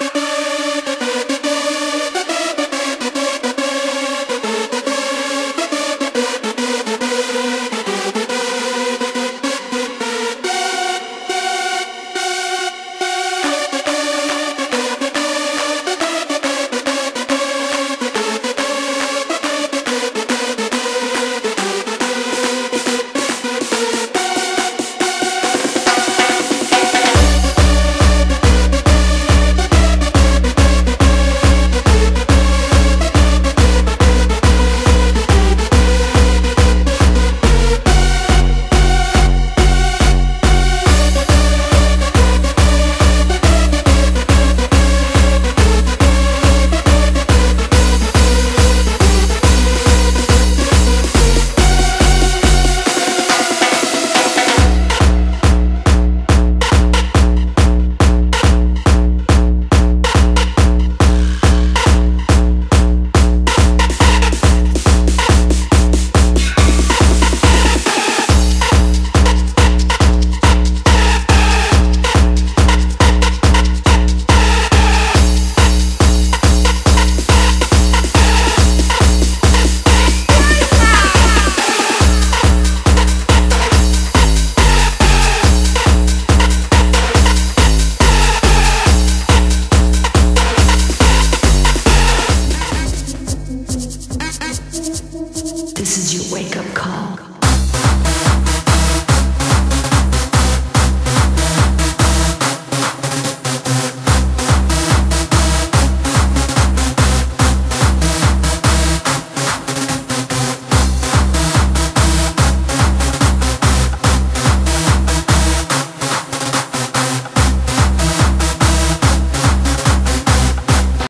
you 十九